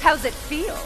How's it feel?